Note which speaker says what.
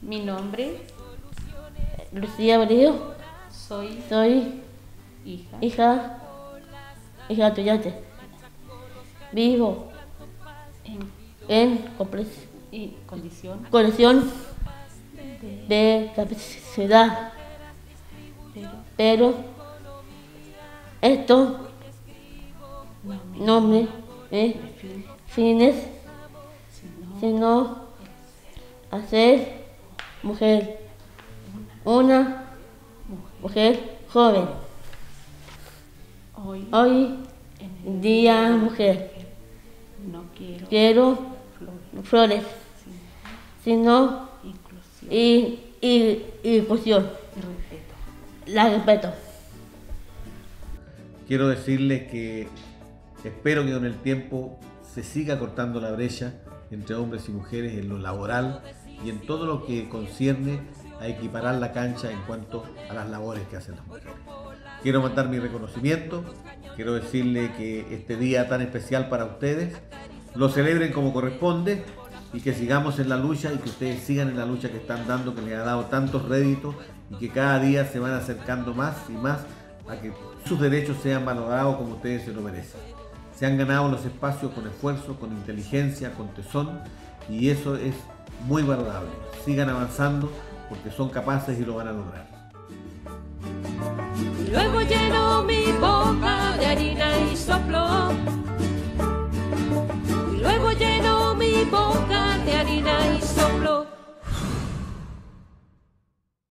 Speaker 1: Mi nombre,
Speaker 2: Lucía Brío,
Speaker 1: soy
Speaker 2: soy
Speaker 1: hija
Speaker 2: hija, hija tuyate. Vivo
Speaker 1: en
Speaker 2: en compres-
Speaker 1: y condición.
Speaker 2: Colección
Speaker 1: de
Speaker 2: capacidad,
Speaker 1: pero
Speaker 2: pero esto
Speaker 1: no me
Speaker 2: no me me
Speaker 1: define
Speaker 2: fines
Speaker 1: sino
Speaker 2: hacer mujer, una mujer joven.
Speaker 1: hoy
Speaker 2: día mujer,
Speaker 1: no quiero flores
Speaker 2: flores,
Speaker 1: sino inclusión
Speaker 2: y, y, inclusión.
Speaker 1: y respeto.
Speaker 2: La respeto.
Speaker 3: Quiero decirles que espero que con el tiempo se siga cortando la brecha entre hombres y mujeres en lo laboral y en todo lo que concierne a equiparar la cancha en cuanto a las labores que hacen las mujeres. Quiero mandar mi reconocimiento, quiero decirle que este día tan especial para ustedes lo celebren como corresponde y que sigamos en la lucha y que ustedes sigan en la lucha que están dando, que les ha dado tantos réditos y que cada día se van acercando más y más a que sus derechos sean valorados como ustedes se lo merecen. Se han ganado los espacios con esfuerzo, con inteligencia, con tesón y eso es muy valorable. Sigan avanzando porque son capaces y lo van a lograr.
Speaker 4: Mi boca de harina y soplo.